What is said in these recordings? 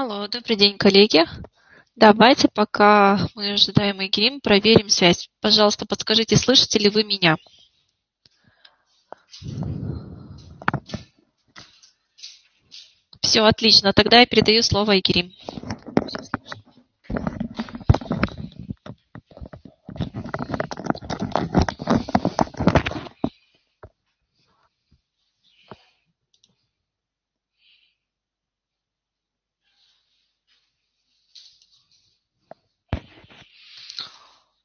Алло, добрый день, коллеги. Давайте, пока мы ожидаем Игрим, проверим связь. Пожалуйста, подскажите, слышите ли вы меня? Все, отлично. Тогда я передаю слово Игрим.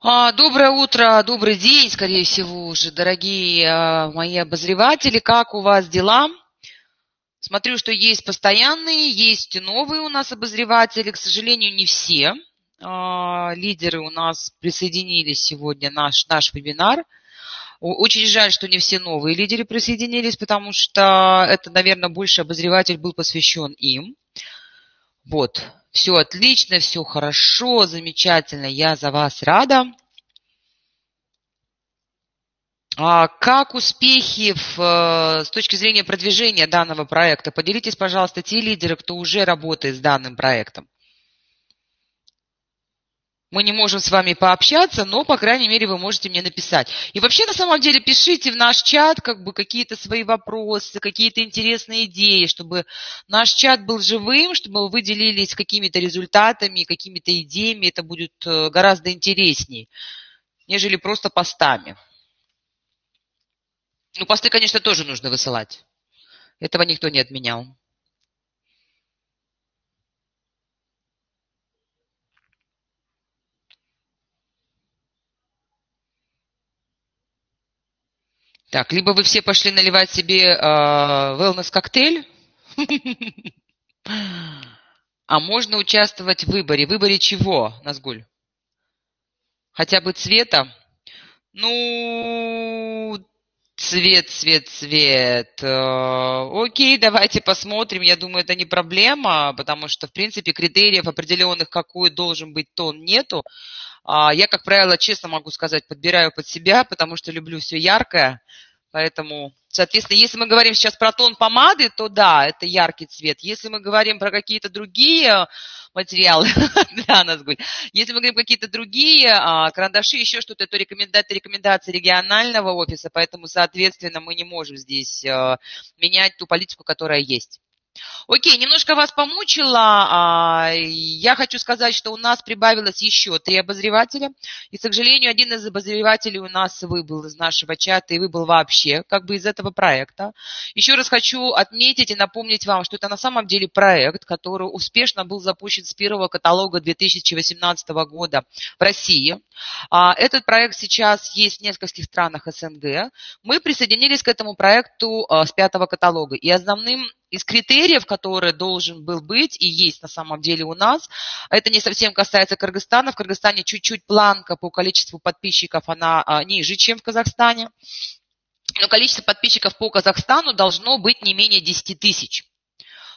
Доброе утро, добрый день, скорее всего, уже, дорогие а, мои обозреватели. Как у вас дела? Смотрю, что есть постоянные, есть новые у нас обозреватели. К сожалению, не все а, лидеры у нас присоединились сегодня на наш, наш вебинар. Очень жаль, что не все новые лидеры присоединились, потому что это, наверное, больше обозреватель был посвящен им. Вот, все отлично, все хорошо, замечательно, я за вас рада. А как успехи в, э, с точки зрения продвижения данного проекта? Поделитесь, пожалуйста, те лидеры, кто уже работает с данным проектом. Мы не можем с вами пообщаться, но, по крайней мере, вы можете мне написать. И вообще, на самом деле, пишите в наш чат как бы какие-то свои вопросы, какие-то интересные идеи, чтобы наш чат был живым, чтобы вы делились какими-то результатами, какими-то идеями. Это будет э, гораздо интереснее, нежели просто постами. Ну, посты, конечно, тоже нужно высылать. Этого никто не отменял. Так, либо вы все пошли наливать себе э, wellness-коктейль, а можно участвовать в выборе. Выборе чего, Назгуль? Хотя бы цвета? Ну, цвет, цвет, цвет. Э, окей, давайте посмотрим. Я думаю, это не проблема, потому что, в принципе, критериев определенных, какой должен быть тон, нету. А, я, как правило, честно могу сказать, подбираю под себя, потому что люблю все яркое. Поэтому, соответственно, если мы говорим сейчас про тон помады, то да, это яркий цвет. Если мы говорим про какие-то другие материалы, да, Назгуль, если мы говорим какие-то другие а, карандаши, еще что-то, то рекомендации, рекомендации регионального офиса, поэтому, соответственно, мы не можем здесь а, менять ту политику, которая есть. Окей, немножко вас помучила. А, я хочу сказать, что у нас прибавилось еще три обозревателя. И, к сожалению, один из обозревателей у нас выбыл из нашего чата и выбыл вообще как бы из этого проекта. Еще раз хочу отметить и напомнить вам, что это на самом деле проект, который успешно был запущен с первого каталога 2018 года в России. А, этот проект сейчас есть в нескольких странах СНГ. Мы присоединились к этому проекту а, с пятого каталога. И основным из критериев, которые должен был быть и есть на самом деле у нас, это не совсем касается Кыргызстана. В Кыргызстане чуть-чуть планка по количеству подписчиков, она а, ниже, чем в Казахстане. Но количество подписчиков по Казахстану должно быть не менее 10 тысяч.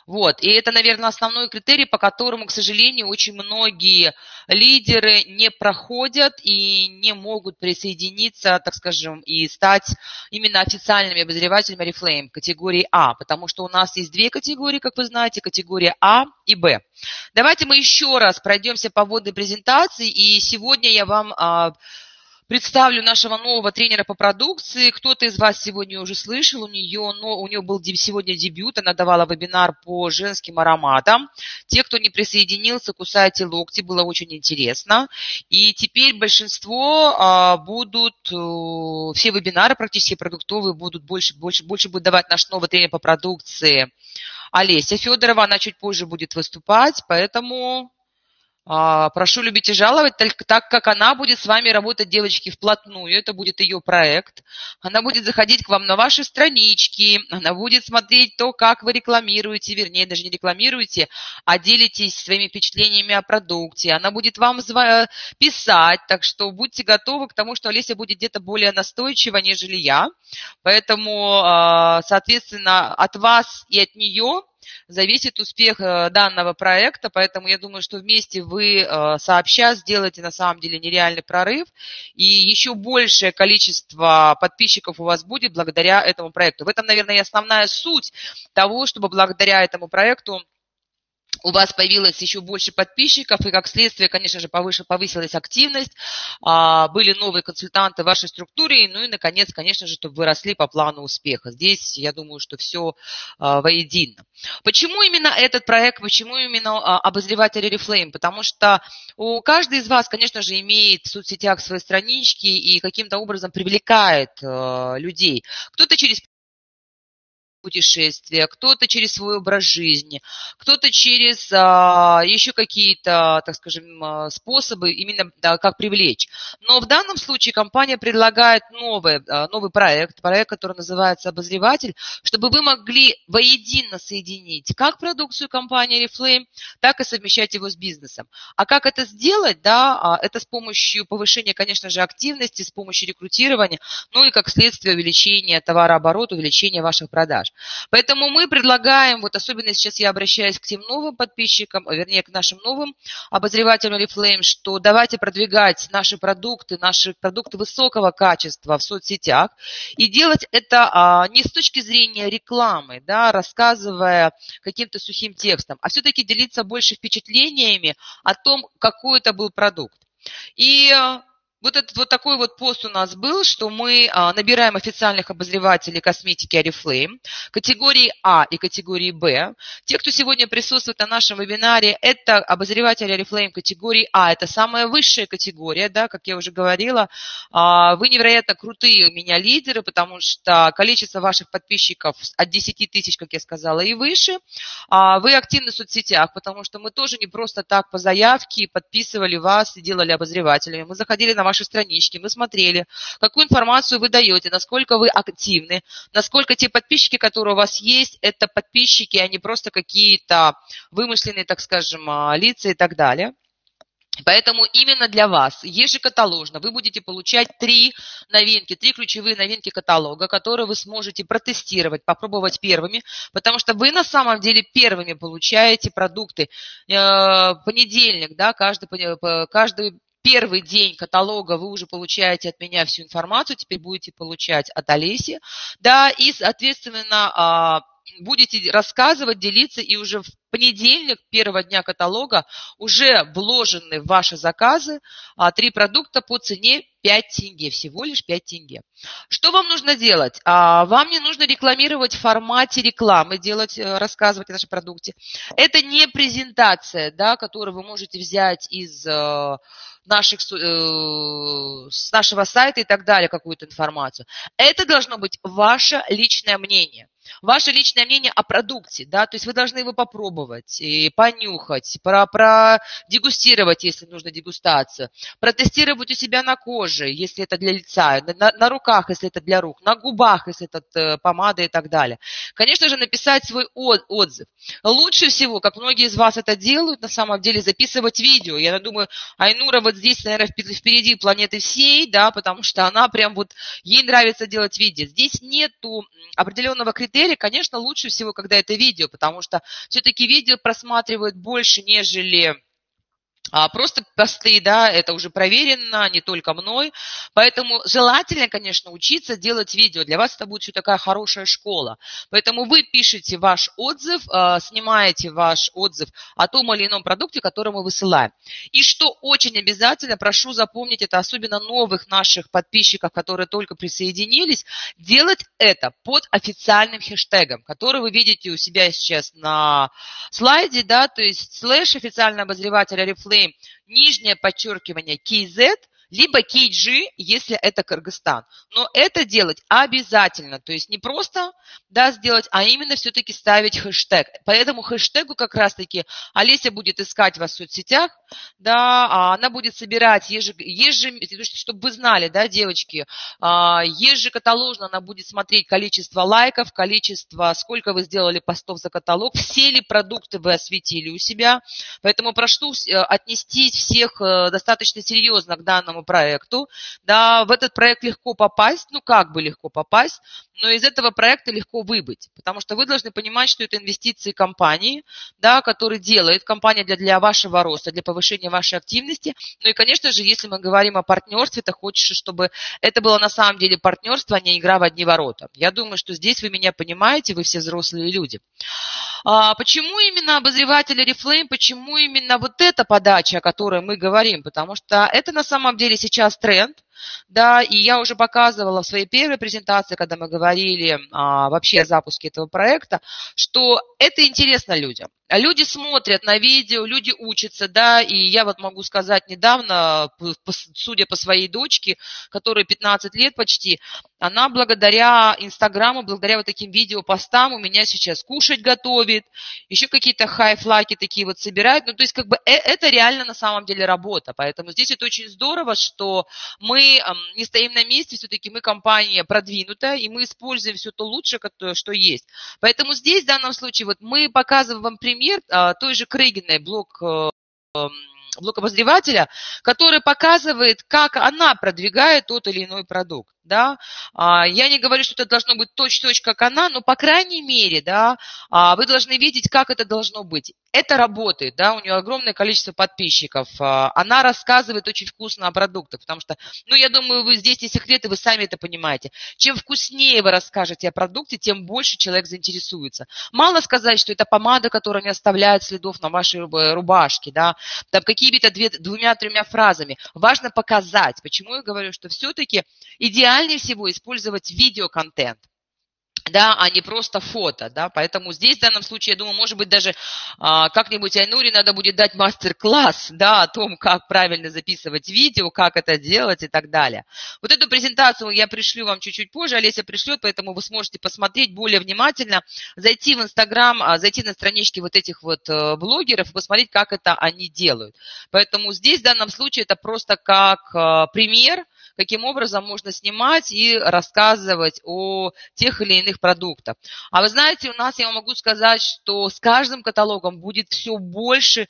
Вот. И это, наверное, основной критерий, по которому, к сожалению, очень многие лидеры не проходят и не могут присоединиться, так скажем, и стать именно официальными обозревателями Reflame категории А, потому что у нас есть две категории, как вы знаете, категория А и Б. Давайте мы еще раз пройдемся по вводной презентации, и сегодня я вам а, Представлю нашего нового тренера по продукции. Кто-то из вас сегодня уже слышал, у нее, но, у нее был сегодня дебют, она давала вебинар по женским ароматам. Те, кто не присоединился, кусайте локти, было очень интересно. И теперь большинство а, будут, а, все вебинары практически продуктовые будут больше, больше, больше будет давать наш новый тренер по продукции Олеся Федорова, она чуть позже будет выступать, поэтому прошу любить и жаловать, так как она будет с вами работать, девочки, вплотную. Это будет ее проект. Она будет заходить к вам на ваши странички. Она будет смотреть то, как вы рекламируете, вернее, даже не рекламируете, а делитесь своими впечатлениями о продукте. Она будет вам писать, так что будьте готовы к тому, что Олеся будет где-то более настойчива, нежели я. Поэтому, а, соответственно, от вас и от нее зависит успех э, данного проекта, поэтому я думаю, что вместе вы э, сообща сделаете на самом деле нереальный прорыв, и еще большее количество подписчиков у вас будет благодаря этому проекту. В этом, наверное, и основная суть того, чтобы благодаря этому проекту у вас появилось еще больше подписчиков, и как следствие, конечно же, повыше, повысилась активность, а, были новые консультанты в вашей структуре, ну и, наконец, конечно же, чтобы вы росли по плану успеха. Здесь, я думаю, что все а, воедино. Почему именно этот проект, почему именно а, обозреватель Reflame? Потому что у каждый из вас, конечно же, имеет в соцсетях свои странички и каким-то образом привлекает людей. Кто-то через путешествия, кто-то через свой образ жизни, кто-то через а, еще какие-то, так скажем, а, способы именно да, как привлечь. Но в данном случае компания предлагает новый, а, новый проект, проект, который называется «Обозреватель», чтобы вы могли воедино соединить как продукцию компании Reflame, так и совмещать его с бизнесом. А как это сделать? Да, а, это с помощью повышения, конечно же, активности, с помощью рекрутирования, ну и как следствие увеличения товарооборота, увеличения ваших продаж. Поэтому мы предлагаем, вот особенно сейчас я обращаюсь к тем новым подписчикам, вернее, к нашим новым обозревателям Reflame, что давайте продвигать наши продукты, наши продукты высокого качества в соцсетях и делать это а, не с точки зрения рекламы, да, рассказывая каким-то сухим текстом, а все-таки делиться больше впечатлениями о том, какой это был продукт. И вот этот вот такой вот пост у нас был, что мы а, набираем официальных обозревателей косметики Oriflame категории А и категории Б. Те, кто сегодня присутствует на нашем вебинаре, это обозреватели Oriflame категории А. Это самая высшая категория, да, как я уже говорила. А, вы невероятно крутые у меня лидеры, потому что количество ваших подписчиков от 10 тысяч, как я сказала, и выше. А, вы активны в соцсетях, потому что мы тоже не просто так по заявке подписывали вас и делали обозревателями. Мы заходили на ваши странички, мы смотрели, какую информацию вы даете, насколько вы активны, насколько те подписчики, которые у вас есть, это подписчики, а не просто какие-то вымышленные, так скажем, а, лица и так далее. Поэтому именно для вас ежекаталожно вы будете получать три новинки, три ключевые новинки каталога, которые вы сможете протестировать, попробовать первыми, потому что вы на самом деле первыми получаете продукты. Э, понедельник, да, каждый, каждый первый день каталога вы уже получаете от меня всю информацию, теперь будете получать от Олеси, да, и, соответственно, а, будете рассказывать, делиться, и уже в понедельник, первого дня каталога, уже вложены в ваши заказы а, три продукта по цене 5 тенге, всего лишь 5 тенге. Что вам нужно делать? А, вам не нужно рекламировать в формате рекламы, делать, э, рассказывать о нашем продукте. Это не презентация, да, которую вы можете взять из э, наших, э, с нашего сайта и так далее какую-то информацию. Это должно быть ваше личное мнение. Ваше личное мнение о продукте, да, то есть вы должны его попробовать, и понюхать, про, продегустировать, если нужно дегустацию, протестировать у себя на коже, если это для лица, на, на руках, если это для рук, на губах, если это э, помада и так далее. Конечно же, написать свой от, отзыв. Лучше всего, как многие из вас это делают, на самом деле записывать видео. Я думаю, Айнура вот здесь, наверное, впереди планеты всей, да, потому что она прям вот, ей нравится делать видео. Здесь нету определенного критерия, конечно, лучше всего, когда это видео, потому что все-таки видео просматривают больше, нежели а просто посты, да, это уже проверено не только мной, поэтому желательно, конечно, учиться делать видео. Для вас это будет еще такая хорошая школа. Поэтому вы пишете ваш отзыв, а, снимаете ваш отзыв о том или ином продукте, который мы высылаем. И что очень обязательно, прошу запомнить, это особенно новых наших подписчиков, которые только присоединились, делать это под официальным хэштегом, который вы видите у себя сейчас на слайде, да, то есть слэш официальный обозреватель Oriflame нижнее подчеркивание KZ, либо KG, если это Кыргызстан. Но это делать обязательно, то есть не просто да, сделать, а именно все-таки ставить хэштег. По этому хэштегу как раз-таки Олеся будет искать вас в соцсетях, да, а она будет собирать еже, еже, чтобы вы знали, да, девочки, а, ежекаталожно она будет смотреть количество лайков, количество, сколько вы сделали постов за каталог, все ли продукты вы осветили у себя. Поэтому прошу отнестись всех э, достаточно серьезно к данному проекту. Да, в этот проект легко попасть, ну как бы легко попасть, но из этого проекта легко выбыть, потому что вы должны понимать, что это инвестиции компании, да, которые делает компания для, для вашего роста, для повышения вашей активности. Ну и, конечно же, если мы говорим о партнерстве, то хочется, чтобы это было на самом деле партнерство, а не игра в одни ворота. Я думаю, что здесь вы меня понимаете, вы все взрослые люди. А, почему именно обозреватель Reflame, почему именно вот эта подача, о которой мы говорим? Потому что это на самом деле сейчас тренд, да, и я уже показывала в своей первой презентации, когда мы говорили а, вообще о запуске этого проекта, что это интересно людям. Люди смотрят на видео, люди учатся, да, и я вот могу сказать недавно, судя по своей дочке, которой 15 лет почти, она благодаря Инстаграму, благодаря вот таким видео постам у меня сейчас кушать готовит, еще какие-то хайфлаки такие вот собирает. Ну, то есть как бы э, это реально на самом деле работа. Поэтому здесь это очень здорово, что мы не стоим на месте, все-таки мы компания продвинутая, и мы используем все то лучшее, что есть. Поэтому здесь в данном случае вот мы показываем вам пример а, той же Крейгиной, блок э, блок обозревателя, который показывает, как она продвигает тот или иной продукт да, а, я не говорю, что это должно быть точь-точь, как она, но, по крайней мере, да, а, вы должны видеть, как это должно быть. Это работает, да, у нее огромное количество подписчиков, а, она рассказывает очень вкусно о продуктах, потому что, ну, я думаю, вы здесь не секреты, вы сами это понимаете. Чем вкуснее вы расскажете о продукте, тем больше человек заинтересуется. Мало сказать, что это помада, которая не оставляет следов на вашей рубашке, да, там какими-то двумя-тремя фразами. Важно показать. Почему я говорю, что все-таки идеально идеальнее всего использовать видеоконтент да, а не просто фото, да, поэтому здесь в данном случае, я думаю, может быть, даже а, как-нибудь Айнуре надо будет дать мастер-класс, да, о том, как правильно записывать видео, как это делать и так далее. Вот эту презентацию я пришлю вам чуть-чуть позже, Олеся пришлет, поэтому вы сможете посмотреть более внимательно, зайти в Инстаграм, а, зайти на странички вот этих вот э, блогеров посмотреть, как это они делают. Поэтому здесь в данном случае это просто как э, пример, каким образом можно снимать и рассказывать о тех или иных продуктах. А вы знаете, у нас, я могу сказать, что с каждым каталогом будет все больше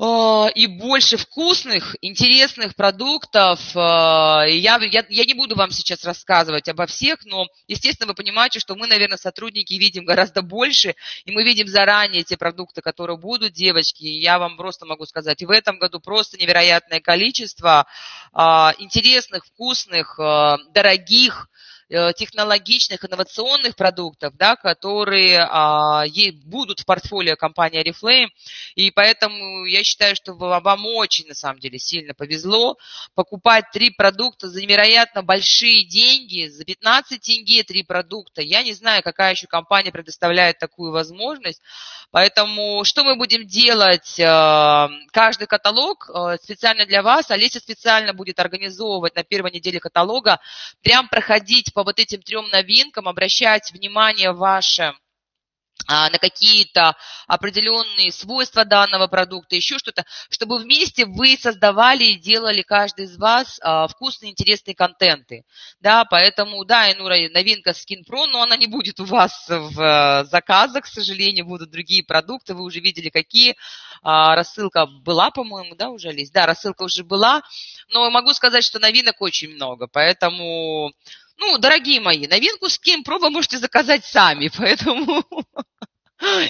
и больше вкусных, интересных продуктов. А, я, я, я не буду вам сейчас рассказывать обо всех, но, естественно, вы понимаете, что мы, наверное, сотрудники видим гораздо больше, и мы видим заранее те продукты, которые будут, девочки. Я вам просто могу сказать, в этом году просто невероятное количество а, интересных, вкусных, дорогих, Э, технологичных, инновационных продуктов, да, которые а, будут в портфолио компании Oriflame. И поэтому я считаю, что вам очень, на самом деле, сильно повезло покупать три продукта за невероятно большие деньги, за 15 тенге три продукта. Я не знаю, какая еще компания предоставляет такую возможность. Поэтому что мы будем делать? Э, каждый каталог э, специально для вас. Олеся специально будет организовывать на первой неделе каталога, прям проходить по вот этим трем новинкам, обращать внимание ваше а, на какие-то определенные свойства данного продукта, еще что-то, чтобы вместе вы создавали и делали каждый из вас а, вкусные, интересные контенты. Да, поэтому, да, Инура, новинка Skin Pro, но она не будет у вас в э, заказах, к сожалению, будут другие продукты, вы уже видели, какие. А, рассылка была, по-моему, да, уже, Лиз? Да, рассылка уже была, но могу сказать, что новинок очень много, поэтому ну, дорогие мои, новинку с Про вы можете заказать сами, поэтому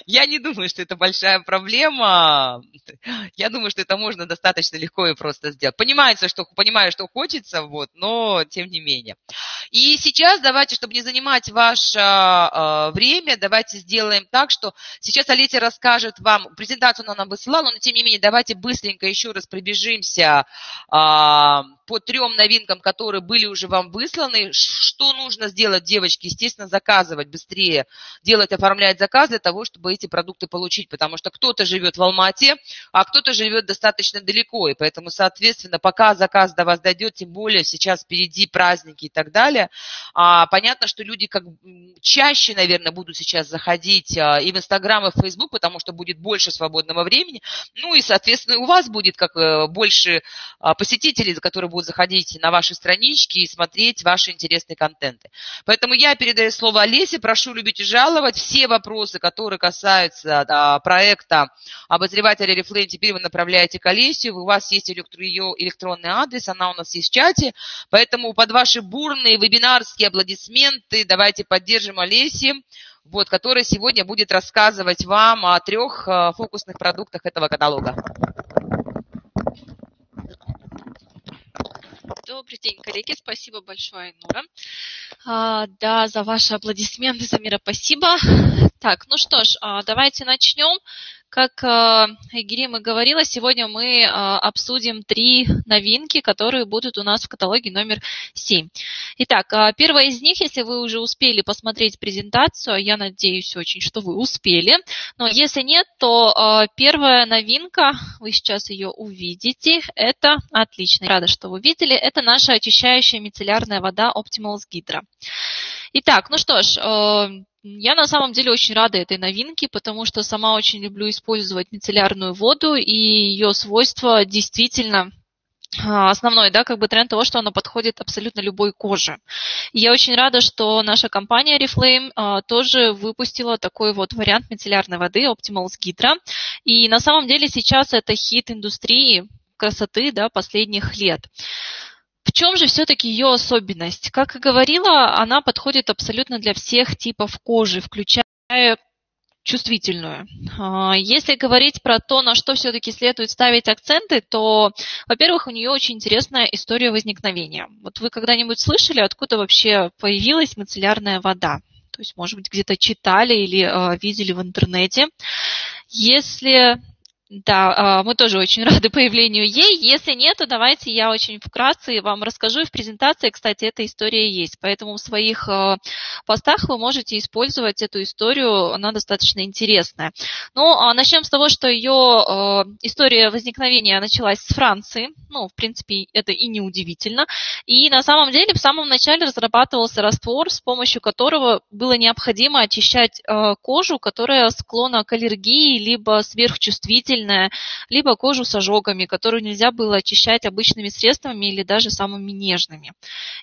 я не думаю, что это большая проблема. Я думаю, что это можно достаточно легко и просто сделать. Понимается, что, понимаю, что хочется, вот, но тем не менее. И сейчас давайте, чтобы не занимать ваше э, время, давайте сделаем так, что сейчас Олеся расскажет вам, презентацию она нам высылала, но тем не менее давайте быстренько еще раз пробежимся э, по трем новинкам, которые были уже вам высланы. Что нужно сделать, девочки? Естественно, заказывать быстрее, делать, оформлять заказ для того, чтобы эти продукты получить, потому что кто-то живет в Алмате, а кто-то живет достаточно далеко, и поэтому, соответственно, пока заказ до вас дойдет, тем более сейчас впереди праздники и так далее, а, понятно, что люди как чаще, наверное, будут сейчас заходить а, и в Инстаграм, и в Фейсбук, потому что будет больше свободного времени, ну и, соответственно, у вас будет как э, больше а, посетителей, которые будут заходить на ваши странички и смотреть ваши интересные контенты. Поэтому я передаю слово Олесе, прошу любить и жаловать. Все вопросы, которые которые касаются да, проекта обозревателя Reflame, теперь вы направляете к Олесю, у вас есть ее электронный адрес, она у нас есть в чате, поэтому под ваши бурные вебинарские аплодисменты давайте поддержим Олеси, вот, которая сегодня будет рассказывать вам о трех э, фокусных продуктах этого каталога. Добрый день, коллеги. Спасибо большое, Нура. А, да, за ваши аплодисменты, Замира, спасибо. Так, ну что ж, а, давайте начнем. Как Айгерим и говорила, сегодня мы а, обсудим три новинки, которые будут у нас в каталоге номер 7. Итак, а, первая из них, если вы уже успели посмотреть презентацию, я надеюсь очень, что вы успели, но если нет, то а, первая новинка, вы сейчас ее увидите, это отлично, рада, что вы видели, это наша очищающая мицеллярная вода Optimals Hydro. Итак, ну что ж, я на самом деле очень рада этой новинке, потому что сама очень люблю использовать мицеллярную воду, и ее свойства действительно а, основной, да, как бы тренд того, что она подходит абсолютно любой коже. Я очень рада, что наша компания Reflame а, тоже выпустила такой вот вариант мицеллярной воды Optimals Hydra. И на самом деле сейчас это хит индустрии красоты, да, последних лет. Чем же все-таки ее особенность? Как и говорила, она подходит абсолютно для всех типов кожи, включая чувствительную. А, если говорить про то, на что все-таки следует ставить акценты, то, во-первых, у нее очень интересная история возникновения. Вот вы когда-нибудь слышали, откуда вообще появилась мицеллярная вода? То есть, может быть, где-то читали или э, видели в интернете. Если да, а, мы тоже очень рады появлению ей. Если нет, то давайте я очень вкратце вам расскажу. В презентации, кстати, эта история есть. Поэтому в своих а, постах вы можете использовать эту историю, она достаточно интересная. Ну, а начнем с того, что ее история возникновения началась с Франции. Ну, в принципе, это и не удивительно. И на самом деле в самом начале разрабатывался раствор, с помощью которого было необходимо очищать кожу, которая склонна к аллергии, либо сверхчувствительной чувствительная, либо кожу с ожогами, которую нельзя было очищать обычными средствами или даже самыми нежными.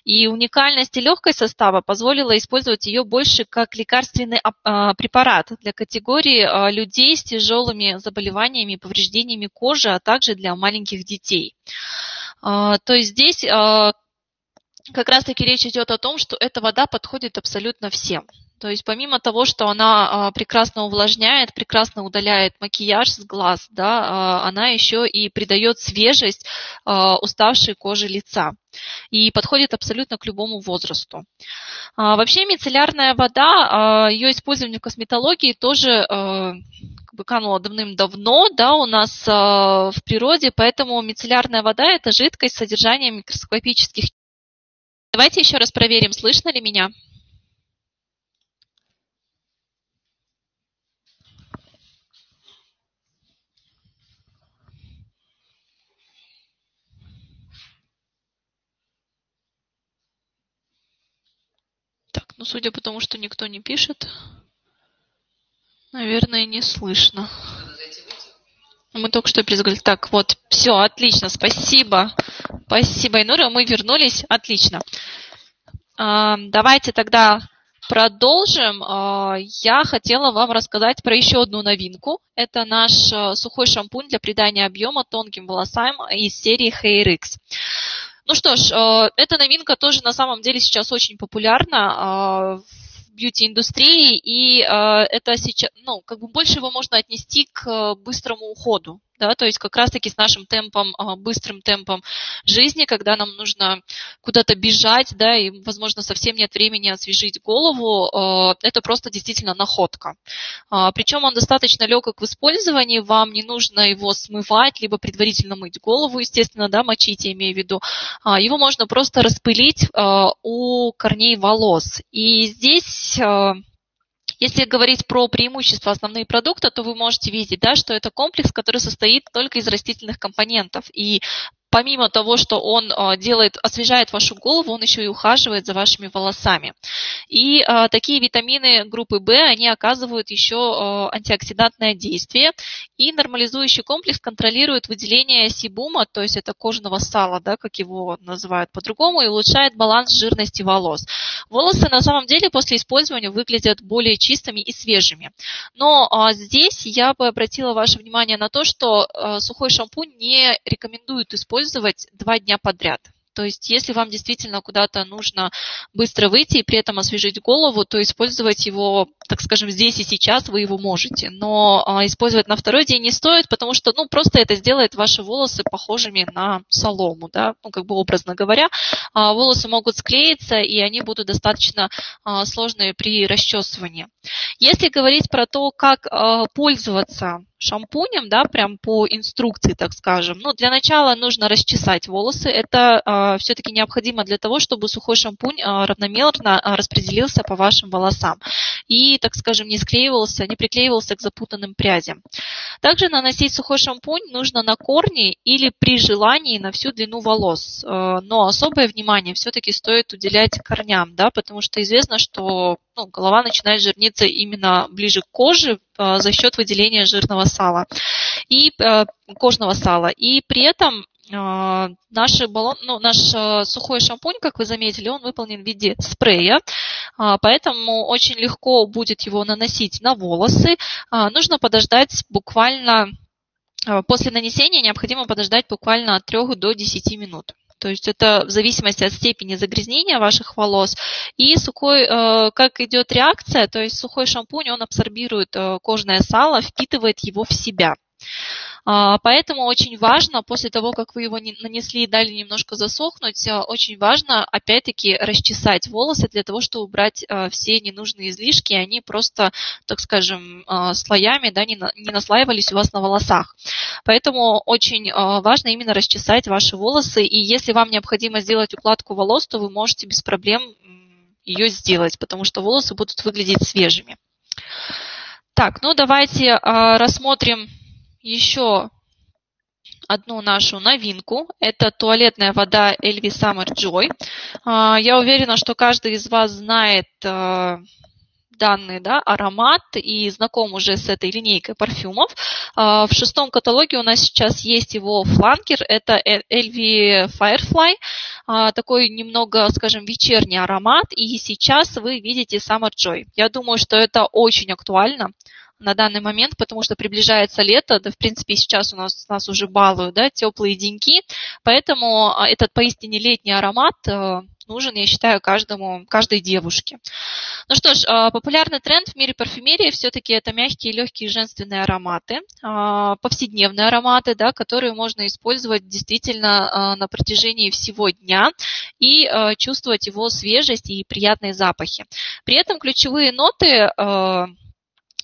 И уникальность и легкость состава позволила использовать ее больше как лекарственный а, препарат для категории а, людей с тяжелыми заболеваниями и повреждениями кожи, а также для маленьких детей. А, то есть здесь как раз-таки речь идет о том, что эта вода подходит абсолютно всем. То есть помимо того, что она а, прекрасно увлажняет, прекрасно удаляет макияж с глаз, да, а, она еще и придает свежесть а, уставшей коже лица и подходит абсолютно к любому возрасту. Вообще мицеллярная вода, ее использование в косметологии тоже как бы кануло давным-давно да, у нас в природе, поэтому мицеллярная вода – это жидкость с содержанием микроскопических. Давайте еще раз проверим, слышно ли меня. Ну, судя по тому, что никто не пишет, наверное, не слышно. Мы только что перезвонили. Так, вот, все, отлично, спасибо. Спасибо, Инура, мы вернулись. Отлично. А, давайте тогда продолжим. А, я хотела вам рассказать про еще одну новинку. Это наш а, сухой шампунь для придания объема тонким волосам из серии HairX. Ну что ж, э, эта новинка тоже на самом деле сейчас очень популярна в бьюти-индустрии, и э, это сейчас, ну, как бы больше его можно отнести к э, быстрому уходу да, то есть как раз-таки с нашим темпом, а, быстрым темпом жизни, когда нам нужно куда-то бежать, да, и, возможно, совсем нет времени освежить голову, а, это просто действительно находка. А, Причем он достаточно легок в использовании, вам не нужно его смывать, либо предварительно мыть голову, естественно, да, мочить, я имею в виду. Его можно просто распылить у корней волос. И здесь если говорить про преимущества основные продукта, то вы можете видеть, да, что это комплекс, который состоит только из растительных компонентов. И помимо того, что он делает, освежает вашу голову, он еще и ухаживает за вашими волосами. И такие витамины группы В, они оказывают еще антиоксидантное действие, и нормализующий комплекс контролирует выделение сибума, то есть это кожного сала, да, как его называют по-другому, и улучшает баланс жирности волос. Волосы на самом деле после использования выглядят более чистыми и свежими. Но а, здесь я бы обратила ваше внимание на то, что сухой шампунь не рекомендуют использовать два дня подряд. То есть, если вам действительно куда-то нужно быстро выйти и при этом освежить голову, то использовать его, так скажем, здесь и сейчас вы его можете. Но а, использовать на второй день не стоит, потому что, ну, просто это сделает ваши волосы похожими на солому, да, ну, как бы образно говоря. А, волосы могут склеиться, и они будут достаточно а, сложные при расчесывании. Если говорить про то, как пользоваться шампунем, да, прям по инструкции, так скажем. Ну, для начала нужно расчесать волосы. Это э, все-таки необходимо для того, чтобы сухой шампунь э, равномерно э, распределился по вашим волосам и, так скажем, не склеивался, не приклеивался к запутанным прядям. Также наносить сухой шампунь нужно на корни или при желании на всю длину волос. Э, но особое внимание все-таки стоит уделять корням, да, потому что известно, что ну, голова начинает жирниться именно ближе к коже за счет выделения жирного сала и э, кожного сала. И при этом э, наши баллон, ну, наш э, сухой шампунь, как вы заметили, он выполнен в виде спрея, э, поэтому очень легко будет его наносить на волосы. Э, нужно подождать буквально, э, после нанесения необходимо подождать буквально от 3 до 10 минут. То есть это в зависимости от степени загрязнения ваших волос. И сухой, э, как идет реакция, то есть сухой шампунь, он абсорбирует э, кожное сало, впитывает его в себя. А, поэтому очень важно, после того, как вы его нанесли и дали немножко засохнуть, э, очень важно, опять-таки, расчесать волосы для того, чтобы убрать э, все ненужные излишки, и они просто, так скажем, слоями да, не наслаивались у вас на волосах. Поэтому очень важно именно расчесать ваши волосы, и если вам необходимо сделать укладку волос, то вы можете без проблем ее сделать, потому что волосы будут выглядеть свежими. Так, ну давайте рассмотрим еще одну нашу новинку. Это туалетная вода Elvi Summer Joy. А, я уверена, что каждый из вас знает а, данный да, аромат и знаком уже с этой линейкой парфюмов. А, в шестом каталоге у нас сейчас есть его фланкер, это Elvi Firefly, такой немного, скажем, вечерний аромат, и сейчас вы видите Summer Joy. Я думаю, что это очень актуально, на данный момент, потому что приближается лето, да, в принципе, сейчас у нас, нас уже балуют, да, теплые деньки, поэтому а, этот поистине летний аромат э, нужен, я считаю, каждому, каждой девушке. Ну что ж, а, популярный тренд в мире парфюмерии все-таки это мягкие, легкие женственные ароматы, а, повседневные ароматы, да, которые можно использовать действительно на протяжении всего дня и чувствовать его свежесть и приятные запахи. При этом ключевые ноты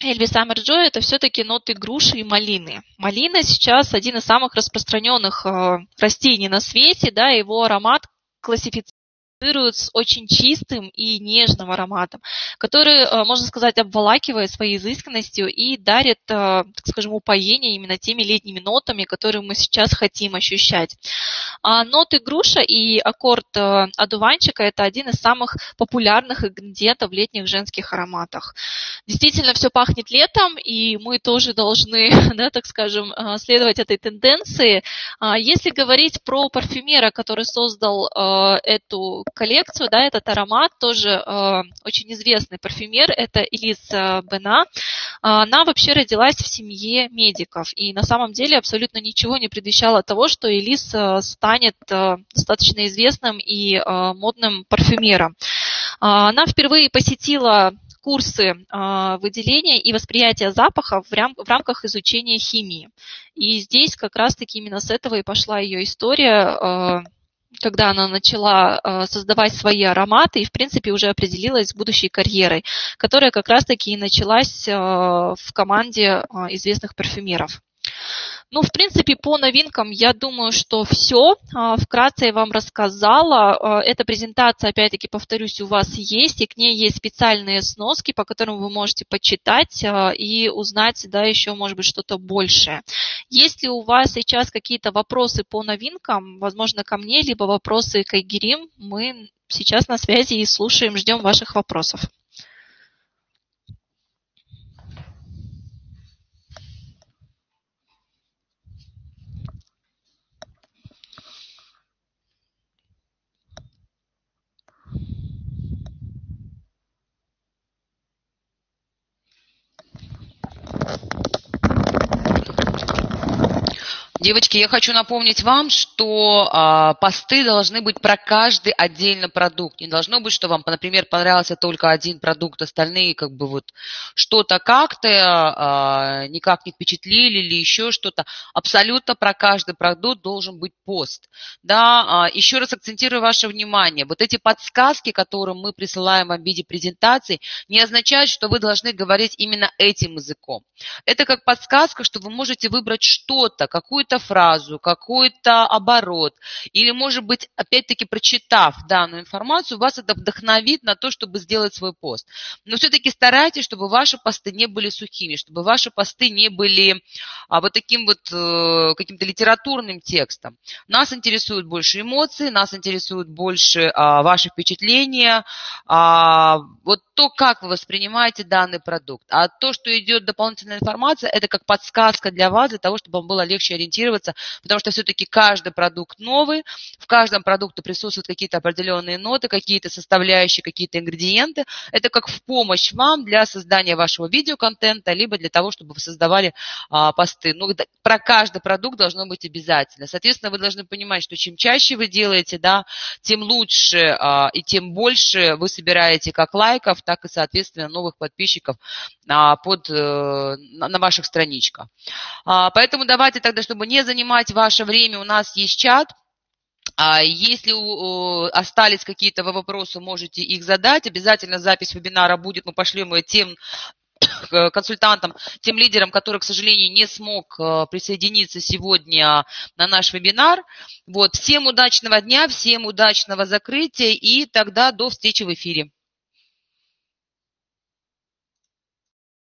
Эльви Саммер Джой это все-таки ноты груши и малины. Малина сейчас один из самых распространенных э, растений на свете, да, его аромат классифицируется ассоциируют с очень чистым и нежным ароматом, который, э, можно сказать, обволакивает своей изысканностью и дарит, э, так скажем, упоение именно теми летними нотами, которые мы сейчас хотим ощущать. А ноты груша и аккорд э, одуванчика – это один из самых популярных ингредиентов в летних женских ароматах. Действительно, все пахнет летом, и мы тоже должны, да, так скажем, следовать этой тенденции. А если говорить про парфюмера, который создал эту коллекцию, да, этот аромат тоже э, очень известный парфюмер, это Элис Бена. Она вообще родилась в семье медиков, и на самом деле абсолютно ничего не предвещало того, что Элис станет э, достаточно известным и э, модным парфюмером. Она впервые посетила курсы э, выделения и восприятия запахов в, рам- в рамках изучения химии. И здесь как раз-таки именно с этого и пошла ее история когда она начала э, создавать свои ароматы и, в принципе, уже определилась с будущей карьерой, которая как раз-таки и началась э, в команде э, известных парфюмеров. Ну, в принципе, по новинкам я думаю, что все. А, вкратце я вам рассказала. А, эта презентация, опять-таки, повторюсь, у вас есть, и к ней есть специальные сноски, по которым вы можете почитать а, и узнать, да, еще, может быть, что-то большее. Если у вас сейчас какие-то вопросы по новинкам, возможно, ко мне, либо вопросы к Айгерим, мы сейчас на связи и слушаем, ждем ваших вопросов. Девочки, я хочу напомнить вам, что а, посты должны быть про каждый отдельно продукт. Не должно быть, что вам, например, понравился только один продукт, остальные как бы вот что-то как-то а, никак не впечатлили или еще что-то. Абсолютно про каждый продукт должен быть пост. Да, а, еще раз акцентирую ваше внимание. Вот эти подсказки, которые мы присылаем вам в виде презентаций, не означают, что вы должны говорить именно этим языком. Это как подсказка, что вы можете выбрать что-то, какую-то какую-то фразу, какой-то оборот, или, может быть, опять-таки, прочитав данную информацию, вас это вдохновит на то, чтобы сделать свой пост. Но все-таки старайтесь, чтобы ваши посты не были сухими, чтобы ваши посты не были а, вот таким вот э, каким-то литературным текстом. Нас интересуют больше эмоции, нас интересуют больше а, ваши впечатления, а, вот то, как вы воспринимаете данный продукт. А то, что идет дополнительная информация, это как подсказка для вас, для того, чтобы вам было легче ориентироваться ориентироваться, потому что все-таки каждый продукт новый, в каждом продукте присутствуют какие-то определенные ноты, какие-то составляющие, какие-то ингредиенты. Это как в помощь вам для создания вашего видеоконтента, либо для того, чтобы вы создавали а, посты. Ну, про каждый продукт должно быть обязательно. Соответственно, вы должны понимать, что чем чаще вы делаете, да, тем лучше а, и тем больше вы собираете как лайков, так и, соответственно, новых подписчиков а, под, а, на ваших страничках. А, поэтому давайте тогда, чтобы не занимать ваше время, у нас есть чат. А если остались какие-то вопросы, можете их задать. Обязательно запись вебинара будет, мы пошлем ее тем консультантам, тем лидерам, который, к сожалению, не смог э, присоединиться сегодня на наш вебинар. Вот. Всем удачного дня, всем удачного закрытия и тогда до встречи в эфире.